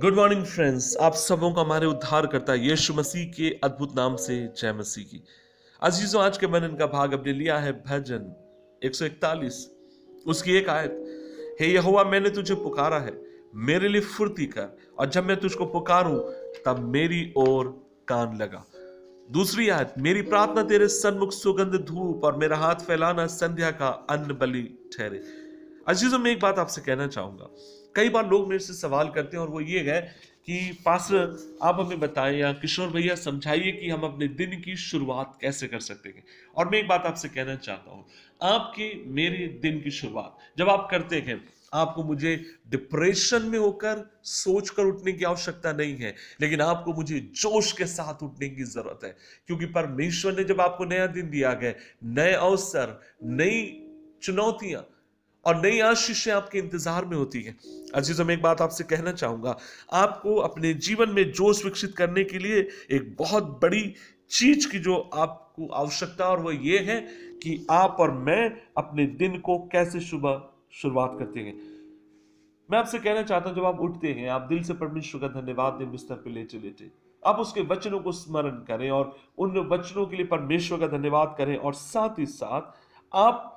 Good morning friends आप सबों का हमारे उद्धार करता यीशु मसीह के अद्भुत नाम से जय मसीह की। अजीजों, आज के मनन का भाग अपने लिया है भजन 141 उसकी एक आयत, हे यहोवा, मैंने तुझे पुकारा है, मेरे लिए फुर्ती कर, और जब मैं तुझको पुकारूं, तब मेरी ओर कान लगा। दूसरी आयत, मेरी प्रार्थना तेरे सन्मुख सुगंध धूप और मेरा हाथ फैलाना संध्या का अन्न बलि ठहरे। अजीजों, में एक बात आपसे कहना चाहूँगा। कई बार लोग मेरे से सवाल करते हैं और वो ये है कि, पास्टर, आप हमें बताएँ या किशोर भैया, समझाइए कि हम अपने दिन की शुरुआत कैसे कर सकते हैं? और मैं एक बात आपसे कहना चाहता हूँ। आपके, मेरे दिन की शुरुआत, जब आप करते हैं, आपको मुझे डिप्रेशन में होकर सोच कर उठने की आवश्यकता नहीं है, लेकिन आपको मुझे जोश के साथ उठने की ज़रूरत है। क्योंकि परमेश्वर ने जब आपको नया दिन दिया गया, नए अवसर, नई चुनौतियाँ और नई आशीषें आपके इंतज़ार में होती हैं। अजीजों मैं एक बात आपसे कहना चाहूँगा। आपको अपने जीवन में जोश विकसित करने के लिए एक बहुत बड़ी चीज़ की जो आपको आवश्यकता और वो ये है कि आप और मैं अपने दिन को कैसे सुबह शुरुआत करते हैं। मैं आपसे कहना चाहता हूँ, जब आप उठते हैं, आप दिल से परमेश्वर का धन्यवाद दें, बिस्तर पर लेटे लेटे। आप उसके वचनों को स्मरण करें और उन वचनों के लिए परमेश्वर का धन्यवाद करें, और साथ ही साथ आप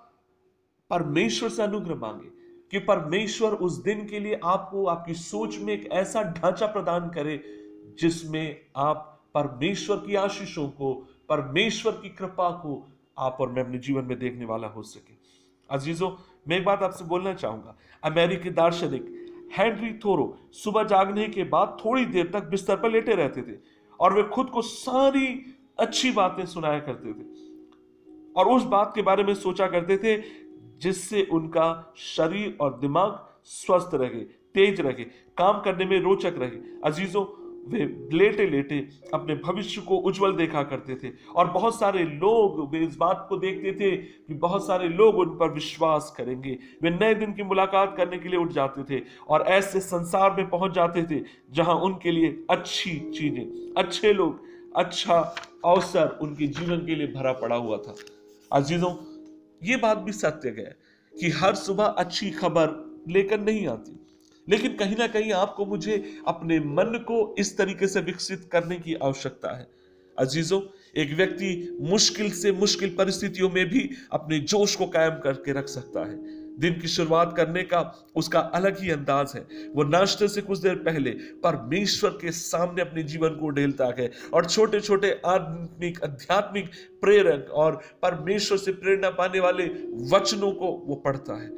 परमेश्वर से अनुग्रह मांगे कि परमेश्वर उस दिन के लिए आपको, आपकी सोच में एक ऐसा ढांचा प्रदान करे जिसमें आप परमेश्वर की आशीषों को, परमेश्वर की कृपा को आप और मैं अपने जीवन में देखने वाला हो सके। अजीजों, मैं एक बात आपसे बोलना चाहूँगा। अमेरिकी दार्शनिक हेनरी थोरो सुबह जागने के बाद थोड़ी देर तक बिस्तर पर लेटे रहते थे और वे खुद को सारी अच्छी बातें सुनाया करते थे। और उस बात के बारे में सोचा करते थे जिससे उनका शरीर और दिमाग स्वस्थ रहे, तेज रहे, काम करने में रोचक रहे। अजीजों, वे लेटे लेटे अपने भविष्य को उज्जवल देखा करते थे और बहुत सारे लोग वे इस बात को देखते थे कि बहुत सारे लोग उन पर विश्वास करेंगे। वे नए दिन की मुलाकात करने के लिए उठ जाते थे और ऐसे संसार में पहुँच जाते थे जहाँ उनके लिए अच्छी चीज़ें, अच्छे लोग अच्छा अवसर उनके जीवन के लिए भरा पड़ा हुआ था। अजीजों ये बात भी सत्य है कि हर सुबह अच्छी खबर लेकर नहीं आती। लेकिन कहीं ना कहीं आपको मुझे अपने मन को इस तरीके से विकसित करने की आवश्यकता है। अजीजों, एक व्यक्ति मुश्किल से मुश्किल परिस्थितियों में भी अपने जोश को कायम करके रख सकता है। दिन की शुरुआत करने का उसका अलग ही अंदाज है। वो नाश्ते से कुछ देर पहले परमेश्वर के सामने अपने जीवन को ढेलता है और छोटे छोटे आध्यात्मिक आध्यात्मिक प्रेरक और परमेश्वर से प्रेरणा पाने वाले वचनों को वो पढ़ता है।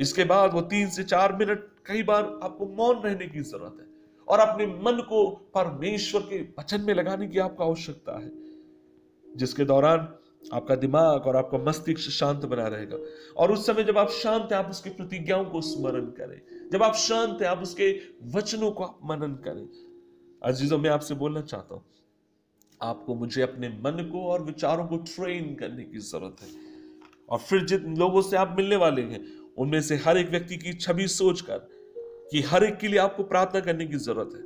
इसके बाद वो तीन से चार मिनट कई बार आपको मौन रहने की ज़रूरत है और अपने मन को परमेश्वर के वचन में लगाने की आपको आवश्यकता है। जिसके दौरान आपका दिमाग और आपका मस्तिष्क शांत बना रहेगा। और उस समय जब आप शांत है, आप उसकी प्रतिज्ञाओं को स्मरण करें। जब आप शांत है, आप उसके वचनों को मनन करें। अजीजों, मैं आपसे बोलना चाहता हूँ, आपको मुझे अपने मन को और विचारों को ट्रेन करने की ज़रूरत है। और फिर जिन लोगों से आप मिलने वाले हैं, उनमें से हर एक व्यक्ति की छवि सोचकर कि हर एक के लिए आपको प्रार्थना करने की ज़रूरत है।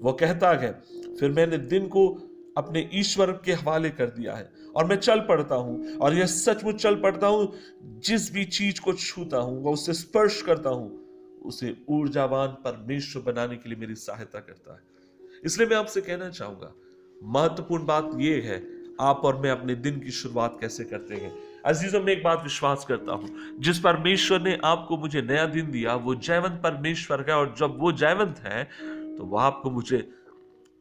वो कहता है, फिर मैंने दिन को अपने ईश्वर के हवाले कर दिया है। और मैं चल पड़ता हूँ, और यह सचमुच चल पड़ता हूँ, जिस भी चीज़ को छूता हूँ, वह उससे स्पर्श करता हूँ, उसे ऊर्जावान परमेश्वर बनाने के लिए मेरी सहायता करता है। इसलिए मैं आपसे कहना चाहूँगा, महत्वपूर्ण बात यह है, आप और मैं अपने दिन की शुरुआत कैसे करते हैं? अजीजों, में एक बात विश्वास करता हूँ, जिस परमेश्वर ने आपको मुझे नया दिन दिया, वो जयवंत परमेश्वर है, और जब वो जयवंत है तो वह आपको मुझे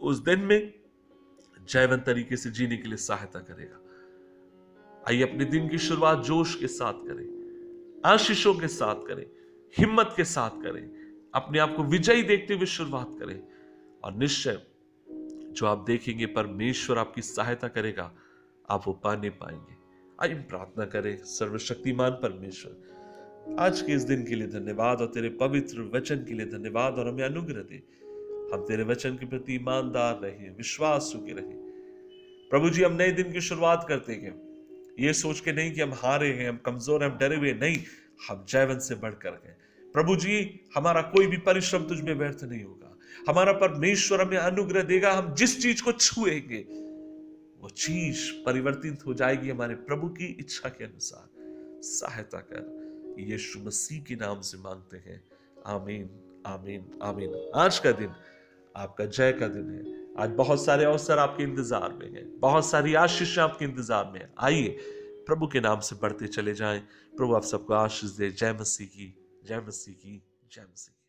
उस दिन में जयवंत तरीके से जीने के लिए सहायता करेगा। आइए अपने दिन की शुरुआत जोश के साथ करें, आशीषों के साथ करें, हिम्मत के साथ करें, अपने आप को विजयी देखते हुए शुरुआत करें। और निश्चय, जो आप देखेंगे परमेश्वर आपकी सहायता करेगा, आप वो पाने पाएँगे। आइए प्रार्थना करें, सर्वशक्तिमान परमेश्वर, आज के इस दिन के लिए धन्यवाद और तेरे पवित्र वचन के लिए धन्यवाद और हमें अनुग्रह दे। हम तेरे वचन के प्रति ईमानदार रहे विश्वास चुके रहे प्रभु जी, हम नए दिन की शुरुआत करते हैं। ये सोच के नहीं कि हम हारे हैं, हम कमज़ोर हैं, हम डरे हुए नहीं, हम जैवन से बढ़कर हैं। प्रभु जी, हमारा कोई भी परिश्रम तुझ में व्यर्थ नहीं होगा। हमारा परमेश्वर हमें अनुग्रह देगा, हम जिस चीज़ को छुएँगे, वो चीज़ परिवर्तित हो जाएगी हमारे प्रभु की इच्छा के अनुसार। सहायता कर, यीशु मसीह के नाम से मांगते हैं। आमीन आमीन आमीन। आज का दिन आपका जय का दिन है। आज बहुत सारे अवसर आपके इंतज़ार में हैं। बहुत सारी आशीष आपके इंतज़ार में है। आइए, प्रभु के नाम से बढ़ते चले जाएँ। प्रभु आप सबको आशीष दे। जय मसीह की, जय मसीह की, जय मसीह